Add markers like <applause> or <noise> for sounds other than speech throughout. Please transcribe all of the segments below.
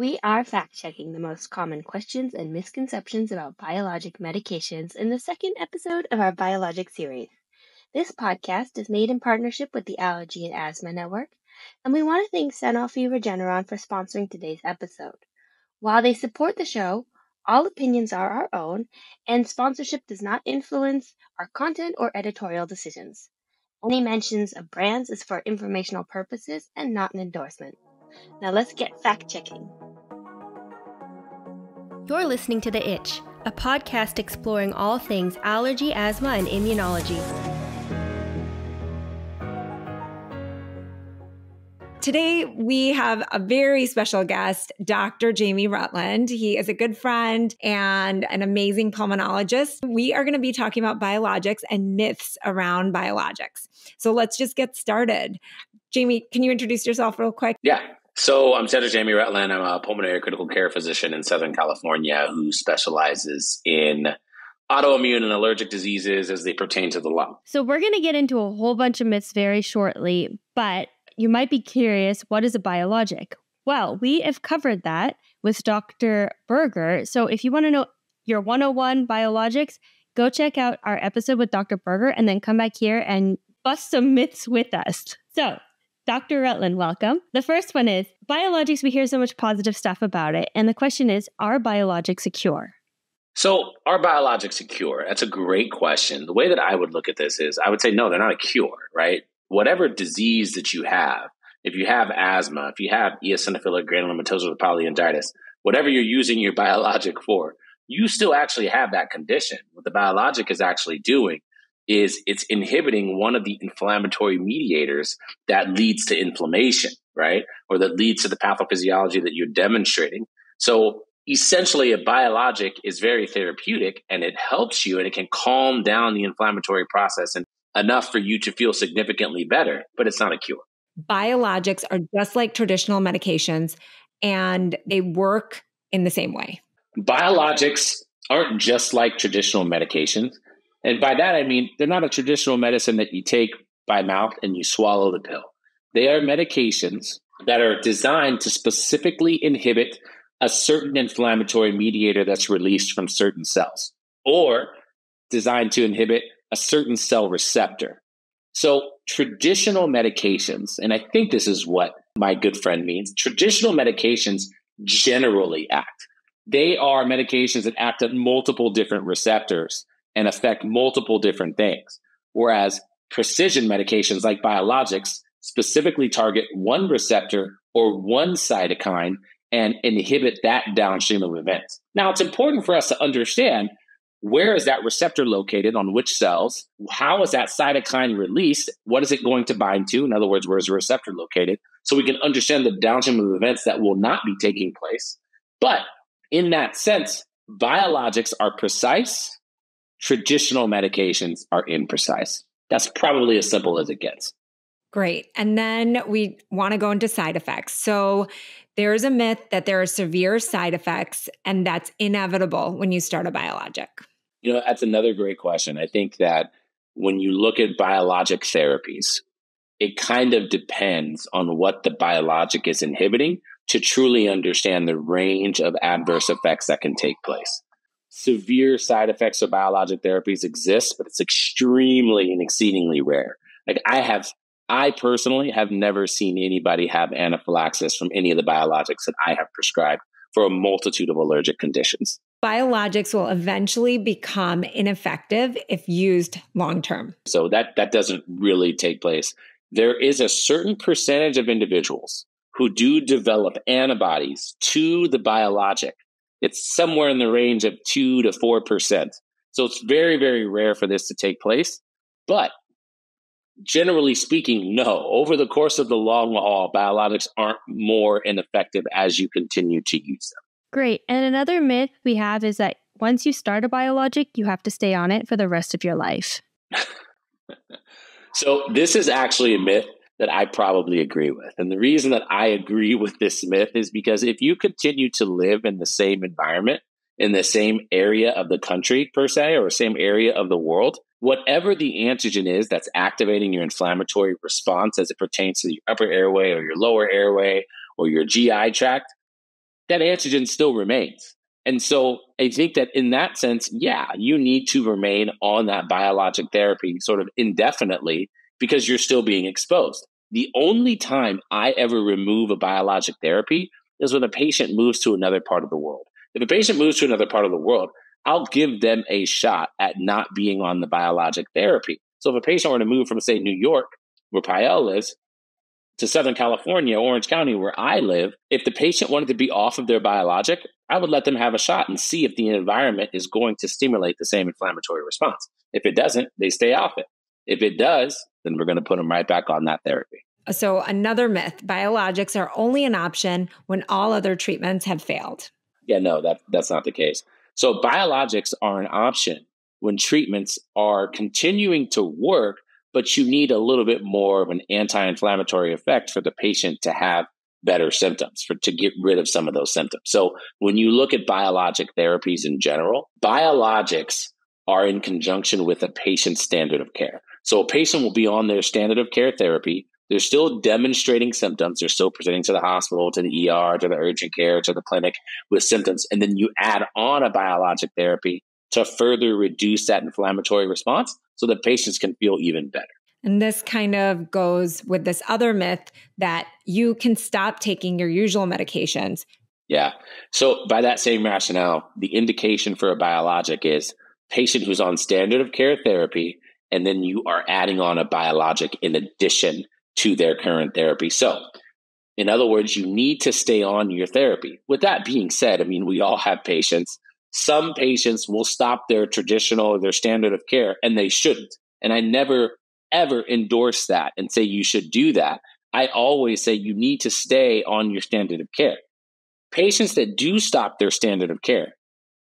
We are fact checking the most common questions and misconceptions about biologic medications in the second episode of our biologic series. This podcast is made in partnership with the Allergy and Asthma Network, and we want to thank Sanofi Regeneron for sponsoring today's episode. While they support the show, all opinions are our own, and sponsorship does not influence our content or editorial decisions. Any mentions of brands is for informational purposes and not an endorsement. Now let's get fact checking. You're listening to The Itch, a podcast exploring all things allergy, asthma, and immunology. Today, we have a very special guest, Dr. Jamie Rutland. He is a good friend and an amazing pulmonologist. We are going to be talking about biologics and myths around biologics. So let's just get started. Jamie, can you introduce yourself real quick? Yeah. So I'm Dr. Jamie Rutland. I'm a pulmonary critical care physician in Southern California who specializes in autoimmune and allergic diseases as they pertain to the lung. So we're going to get into a whole bunch of myths very shortly, but you might be curious what is a biologic? Well, we have covered that with Dr. Berger. So if you want to know your 101 biologics, go check out our episode with Dr. Berger and then come back here and bust some myths with us. So, Dr. Rutland, welcome. The first one is biologics, we hear so much positive stuff about it. And the question is are biologics secure? So, are biologics secure? That's a great question. The way that I would look at this is I would say, no, they're not a cure, right? whatever disease that you have, if you have asthma, if you have eosinophilic granulomatosis with polyangiitis, whatever you're using your <laughs> biologic for, you still actually have that condition. What the biologic is actually doing is it's inhibiting one of the inflammatory mediators that leads to inflammation, right? Or that leads to the pathophysiology that you're demonstrating. So essentially a biologic is very therapeutic and it helps you and it can calm down the inflammatory process and enough for you to feel significantly better, but it's not a cure. Biologics are just like traditional medications and they work in the same way. Biologics aren't just like traditional medications. And by that, I mean, they're not a traditional medicine that you take by mouth and you swallow the pill. They are medications that are designed to specifically inhibit a certain inflammatory mediator that's released from certain cells or designed to inhibit a certain cell receptor. So, traditional medications, and I think this is what my good friend means traditional medications generally act. They are medications that act at multiple different receptors and affect multiple different things. Whereas precision medications like biologics specifically target one receptor or one cytokine and inhibit that downstream of events. Now, it's important for us to understand where is that receptor located on which cells? How is that cytokine released? What is it going to bind to? In other words, where is the receptor located? So we can understand the downstream of events that will not be taking place. But in that sense, biologics are precise, traditional medications are imprecise. That's probably as simple as it gets. Great. And then we want to go into side effects. So there is a myth that there are severe side effects, and that's inevitable when you start a biologic. You know, that's another great question. I think that when you look at biologic therapies, it kind of depends on what the biologic is inhibiting to truly understand the range of adverse effects that can take place. Severe side effects of biologic therapies exist, but it's extremely and exceedingly rare. Like I have, I personally have never seen anybody have anaphylaxis from any of the biologics that I have prescribed for a multitude of allergic conditions biologics will eventually become ineffective if used long term. So that that doesn't really take place. There is a certain percentage of individuals who do develop antibodies to the biologic. It's somewhere in the range of 2 to 4%. So it's very very rare for this to take place, but generally speaking, no. Over the course of the long haul, biologics aren't more ineffective as you continue to use them. Great. And another myth we have is that once you start a biologic, you have to stay on it for the rest of your life. <laughs> so, this is actually a myth that I probably agree with. And the reason that I agree with this myth is because if you continue to live in the same environment, in the same area of the country, per se, or same area of the world, whatever the antigen is that's activating your inflammatory response as it pertains to your upper airway or your lower airway or your GI tract, that antigen still remains. And so I think that in that sense, yeah, you need to remain on that biologic therapy sort of indefinitely because you're still being exposed. The only time I ever remove a biologic therapy is when a patient moves to another part of the world. If a patient moves to another part of the world, I'll give them a shot at not being on the biologic therapy. So if a patient were to move from, say, New York, where Payel lives, to Southern California, Orange County, where I live, if the patient wanted to be off of their biologic, I would let them have a shot and see if the environment is going to stimulate the same inflammatory response. If it doesn't, they stay off it. If it does, then we're going to put them right back on that therapy. So, another myth biologics are only an option when all other treatments have failed. Yeah, no, that, that's not the case. So, biologics are an option when treatments are continuing to work, but you need a little bit more of an anti-inflammatory effect for the patient to have better symptoms for to get rid of some of those symptoms. So when you look at biologic therapies in general, biologics are in conjunction with a patient's standard of care. So a patient will be on their standard of care therapy. They're still demonstrating symptoms. They're still presenting to the hospital, to the ER, to the urgent care, to the clinic with symptoms. And then you add on a biologic therapy to further reduce that inflammatory response so that patients can feel even better. And this kind of goes with this other myth that you can stop taking your usual medications. Yeah. So, by that same rationale, the indication for a biologic is patient who's on standard of care therapy, and then you are adding on a biologic in addition to their current therapy. So, in other words, you need to stay on your therapy. With that being said, I mean, we all have patients some patients will stop their traditional their standard of care and they shouldn't. And I never ever endorse that and say you should do that. I always say you need to stay on your standard of care. Patients that do stop their standard of care,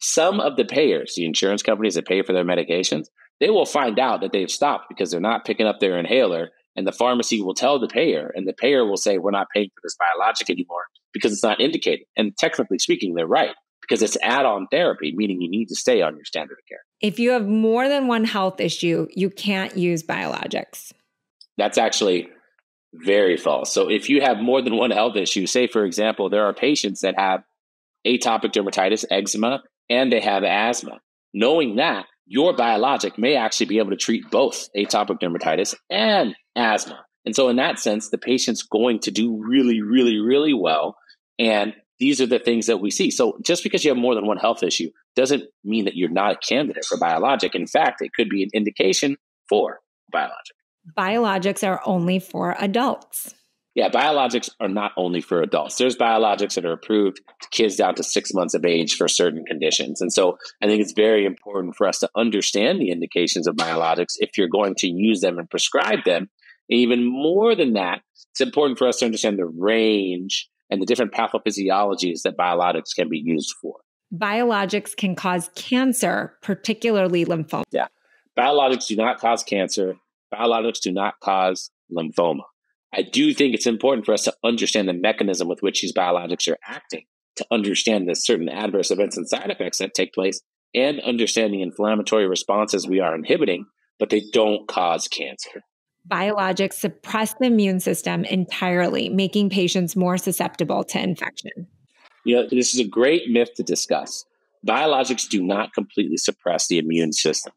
some of the payers, the insurance companies that pay for their medications, they will find out that they've stopped because they're not picking up their inhaler. And the pharmacy will tell the payer, and the payer will say, We're not paying for this biologic anymore because it's not indicated. And technically speaking, they're right because it's add on therapy, meaning you need to stay on your standard of care. If you have more than one health issue, you can't use biologics. That's actually very false. So if you have more than one health issue, say, for example, there are patients that have atopic dermatitis, eczema, and they have asthma. Knowing that, your biologic may actually be able to treat both atopic dermatitis and asthma. And so, in that sense, the patient's going to do really, really, really well. And these are the things that we see. So just because you have more than one health issue doesn't mean that you're not a candidate for biologic. In fact, it could be an indication for biologic. Biologics are only for adults. Yeah, biologics are not only for adults. There's biologics that are approved to kids down to six months of age for certain conditions. And so I think it's very important for us to understand the indications of biologics if you're going to use them and prescribe them. And even more than that, it's important for us to understand the range and the different pathophysiologies that biologics can be used for. Biologics can cause cancer, particularly lymphoma. Yeah. Biologics do not cause cancer. Biologics do not cause lymphoma. I do think it's important for us to understand the mechanism with which these biologics are acting, to understand the certain adverse events and side effects that take place, and understand the inflammatory responses we are inhibiting, but they don't cause cancer biologics suppress the immune system entirely, making patients more susceptible to infection. You know, this is a great myth to discuss. Biologics do not completely suppress the immune system.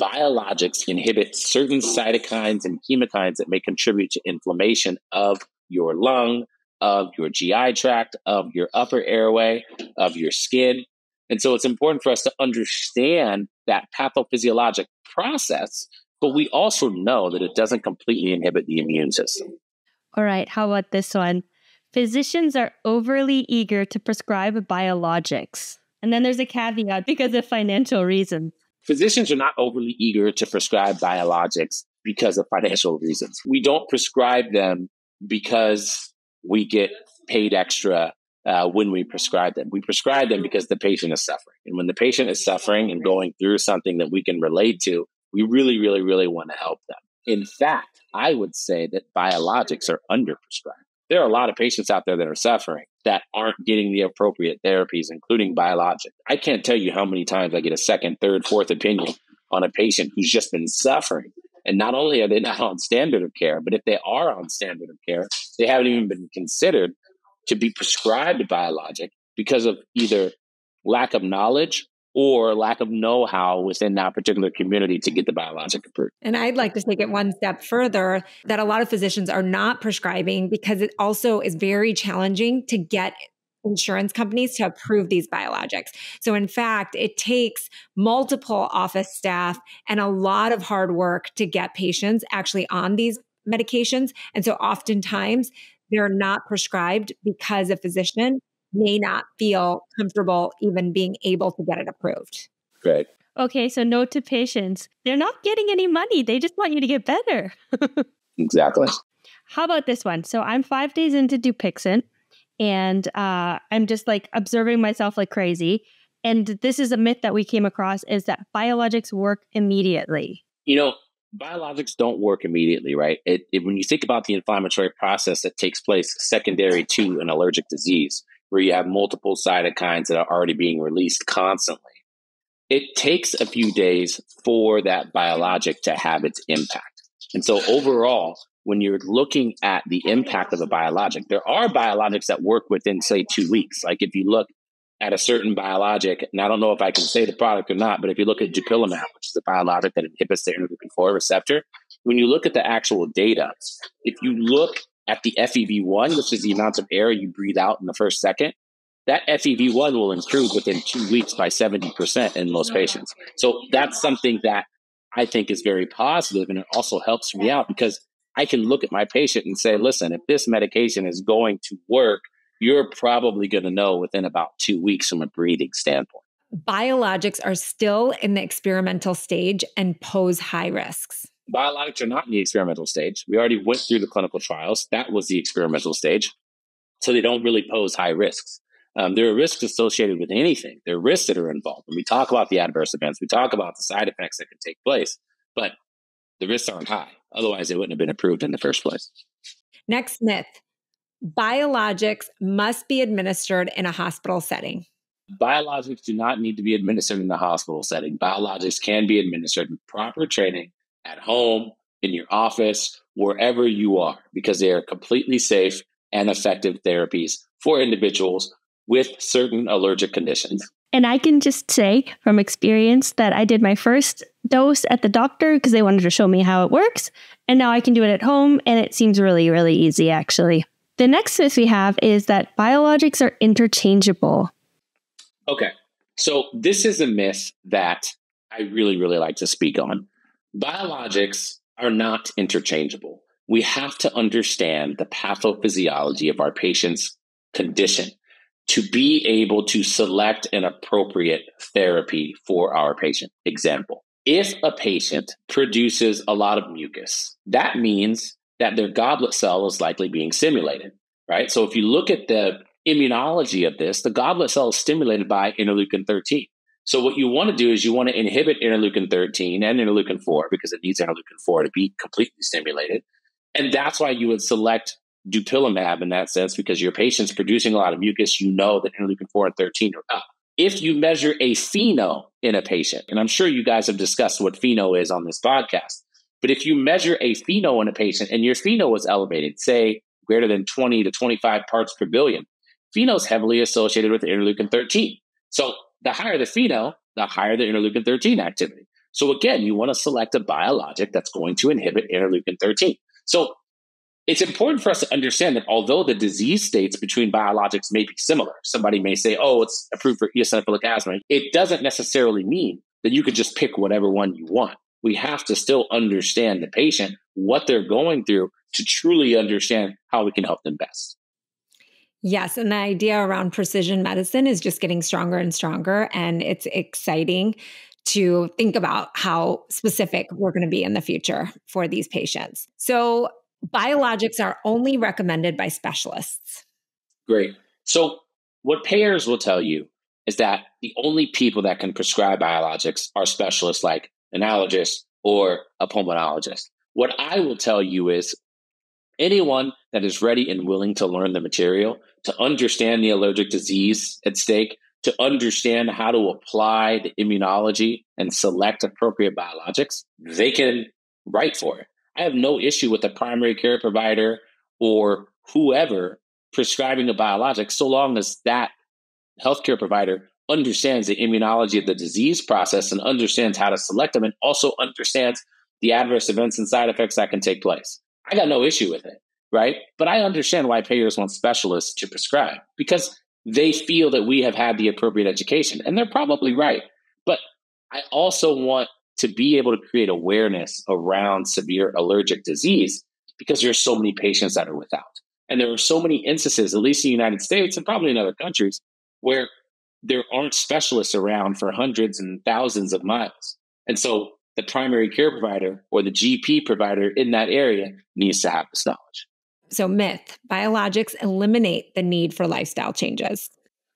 Biologics inhibit certain cytokines and chemokines that may contribute to inflammation of your lung, of your GI tract, of your upper airway, of your skin. And so it's important for us to understand that pathophysiologic process but we also know that it doesn't completely inhibit the immune system. All right, how about this one? Physicians are overly eager to prescribe biologics. And then there's a caveat because of financial reasons. Physicians are not overly eager to prescribe biologics because of financial reasons. We don't prescribe them because we get paid extra uh, when we prescribe them. We prescribe them because the patient is suffering. And when the patient is suffering and going through something that we can relate to, we really, really, really want to help them. In fact, I would say that biologics are underprescribed. There are a lot of patients out there that are suffering that aren't getting the appropriate therapies, including biologic. I can't tell you how many times I get a second, third, fourth opinion on a patient who's just been suffering. And not only are they not on standard of care, but if they are on standard of care, they haven't even been considered to be prescribed biologic because of either lack of knowledge or lack of know how within that particular community to get the biologic approved. And I'd like to take it one step further that a lot of physicians are not prescribing because it also is very challenging to get insurance companies to approve these biologics. So, in fact, it takes multiple office staff and a lot of hard work to get patients actually on these medications. And so, oftentimes, they're not prescribed because a physician may not feel comfortable even being able to get it approved. Right. Okay, so note to patients they're not getting any money, they just want you to get better. <laughs> exactly. How about this one? So, I'm five days into Dupixent and uh, I'm just like observing myself like crazy. And this is a myth that we came across is that biologics work immediately. You know, biologics don't work immediately, right? It, it, when you think about the inflammatory process that takes place secondary to an allergic disease, where you have multiple cytokines that are already being released constantly, it takes a few days for that biologic to have its impact. And so overall, when you're looking at the impact of a biologic, there are biologics that work within, say, two weeks. Like if you look at a certain biologic, and I don't know if I can say the product or not, but if you look at dupilumab, which is a biologic that inhibits the interleukin 4 receptor, when you look at the actual data, if you look at the FEV1, which is the amount of air you breathe out in the first second, that FEV1 will improve within two weeks by 70% in most patients. So that's something that I think is very positive, and it also helps me out because I can look at my patient and say, listen, if this medication is going to work, you're probably going to know within about two weeks from a breathing standpoint. Biologics are still in the experimental stage and pose high risks. Biologics are not in the experimental stage. We already went through the clinical trials. That was the experimental stage. So they don't really pose high risks. Um, there are risks associated with anything. There are risks that are involved. When we talk about the adverse events, we talk about the side effects that can take place, but the risks aren't high. Otherwise, it wouldn't have been approved in the first place. Next myth biologics must be administered in a hospital setting. Biologics do not need to be administered in the hospital setting. Biologics can be administered with proper training at home, in your office, wherever you are, because they are completely safe and effective therapies for individuals with certain allergic conditions. And I can just say from experience that I did my first dose at the doctor because they wanted to show me how it works. And now I can do it at home and it seems really, really easy actually. The next myth we have is that biologics are interchangeable. Okay. So this is a myth that I really, really like to speak on. Biologics are not interchangeable. We have to understand the pathophysiology of our patient's condition to be able to select an appropriate therapy for our patient. Example, if a patient produces a lot of mucus, that means that their goblet cell is likely being stimulated, right? So if you look at the immunology of this, the goblet cell is stimulated by interleukin 13. So what you want to do is you want to inhibit interleukin 13 and interleukin 4 because it needs interleukin 4 to be completely stimulated. And that's why you would select dupilumab in that sense because your patient's producing a lot of mucus, you know that interleukin 4 and 13 are up. If you measure a FeNO in a patient, and I'm sure you guys have discussed what FeNO is on this podcast, but if you measure a FeNO in a patient and your FeNO is elevated, say greater than 20 to 25 parts per billion, FeNO is heavily associated with interleukin 13. So the higher the FeNO, the higher the interleukin 13 activity. So again, you want to select a biologic that's going to inhibit interleukin 13. So it's important for us to understand that although the disease states between biologics may be similar, somebody may say, oh, it's approved for eosinophilic asthma. It doesn't necessarily mean that you could just pick whatever one you want. We have to still understand the patient, what they're going through to truly understand how we can help them best. Yes. And the idea around precision medicine is just getting stronger and stronger. And it's exciting to think about how specific we're going to be in the future for these patients. So, biologics are only recommended by specialists. Great. So, what payers will tell you is that the only people that can prescribe biologics are specialists like an allergist or a pulmonologist. What I will tell you is anyone that is ready and willing to learn the material, to understand the allergic disease at stake, to understand how to apply the immunology and select appropriate biologics, they can write for it. I have no issue with a primary care provider or whoever prescribing a biologic so long as that healthcare provider understands the immunology of the disease process and understands how to select them and also understands the adverse events and side effects that can take place. I got no issue with it, right? But I understand why payers want specialists to prescribe because they feel that we have had the appropriate education, and they're probably right. But I also want to be able to create awareness around severe allergic disease because there's so many patients that are without. And there are so many instances, at least in the United States and probably in other countries, where there aren't specialists around for hundreds and thousands of miles. And so the primary care provider or the GP provider in that area needs to have this knowledge. So, myth biologics eliminate the need for lifestyle changes.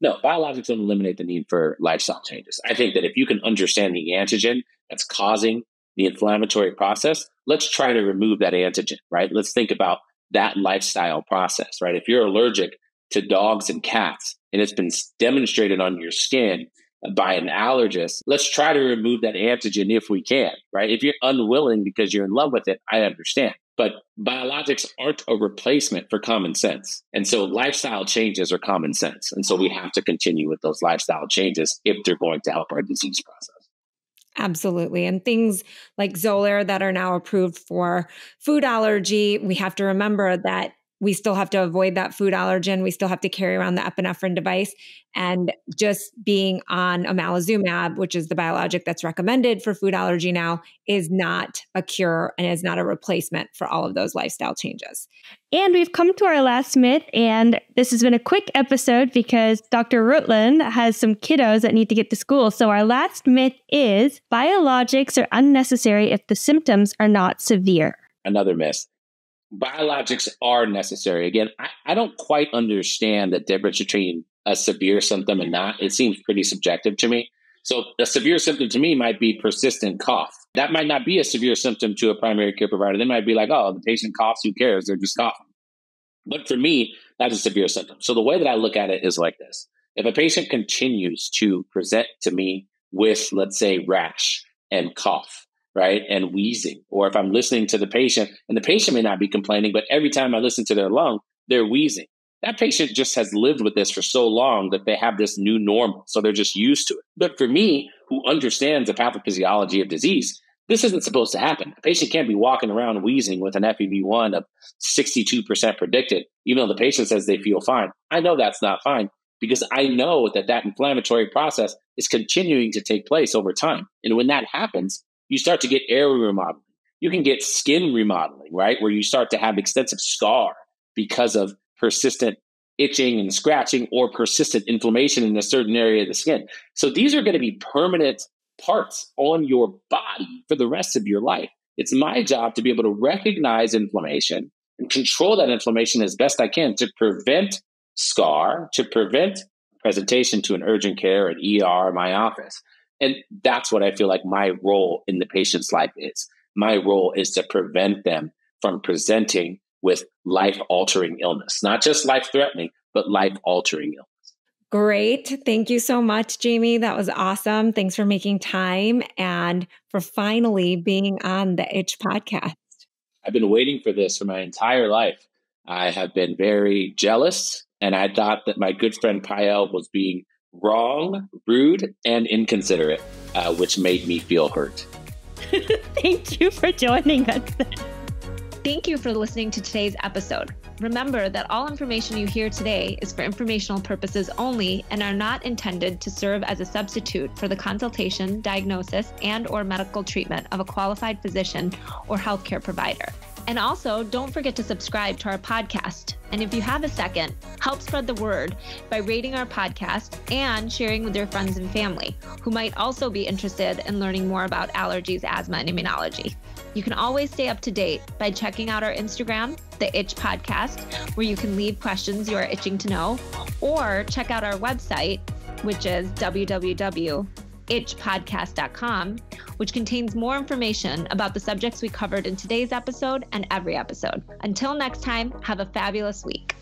No, biologics don't eliminate the need for lifestyle changes. I think that if you can understand the antigen that's causing the inflammatory process, let's try to remove that antigen, right? Let's think about that lifestyle process, right? If you're allergic to dogs and cats and it's been demonstrated on your skin by an allergist, let's try to remove that antigen if we can, right? If you're unwilling because you're in love with it, I understand. But biologics aren't a replacement for common sense. And so lifestyle changes are common sense. And so we have to continue with those lifestyle changes if they're going to help our disease process. Absolutely. And things like Xolair that are now approved for food allergy, we have to remember that we still have to avoid that food allergen. We still have to carry around the epinephrine device. And just being on omalizumab, which is the biologic that's recommended for food allergy now, is not a cure and is not a replacement for all of those lifestyle changes. And we've come to our last myth. And this has been a quick episode because Dr. Rutland has some kiddos that need to get to school. So our last myth is biologics are unnecessary if the symptoms are not severe. Another myth biologics are necessary. Again, I, I don't quite understand the difference between a severe symptom and not. It seems pretty subjective to me. So a severe symptom to me might be persistent cough. That might not be a severe symptom to a primary care provider. They might be like, oh, the patient coughs, who cares? They're just coughing. But for me, that's a severe symptom. So the way that I look at it is like this. If a patient continues to present to me with, let's say, rash and cough, right? And wheezing. Or if I'm listening to the patient and the patient may not be complaining, but every time I listen to their lung, they're wheezing. That patient just has lived with this for so long that they have this new normal. So they're just used to it. But for me, who understands the pathophysiology of disease, this isn't supposed to happen. A patient can't be walking around wheezing with an FEV1 of 62% predicted, even though the patient says they feel fine. I know that's not fine because I know that that inflammatory process is continuing to take place over time. And when that happens, you start to get airway remodeling. You can get skin remodeling, right? Where you start to have extensive scar because of persistent itching and scratching or persistent inflammation in a certain area of the skin. So these are going to be permanent parts on your body for the rest of your life. It's my job to be able to recognize inflammation and control that inflammation as best I can to prevent scar, to prevent presentation to an urgent care, an ER, my office. And that's what I feel like my role in the patient's life is. My role is to prevent them from presenting with life altering illness, not just life threatening, but life altering illness. Great. Thank you so much, Jamie. That was awesome. Thanks for making time and for finally being on the Itch podcast. I've been waiting for this for my entire life. I have been very jealous, and I thought that my good friend Payel was being wrong, rude, and inconsiderate, uh, which made me feel hurt. <laughs> Thank you for joining us. Thank you for listening to today's episode. Remember that all information you hear today is for informational purposes only and are not intended to serve as a substitute for the consultation, diagnosis, and or medical treatment of a qualified physician or healthcare provider. And also, don't forget to subscribe to our podcast. And if you have a second, help spread the word by rating our podcast and sharing with your friends and family who might also be interested in learning more about allergies, asthma, and immunology. You can always stay up to date by checking out our Instagram, The Itch Podcast, where you can leave questions you are itching to know, or check out our website, which is www.itchpodcast.com, which contains more information about the subjects we covered in today's episode and every episode. Until next time, have a fabulous week.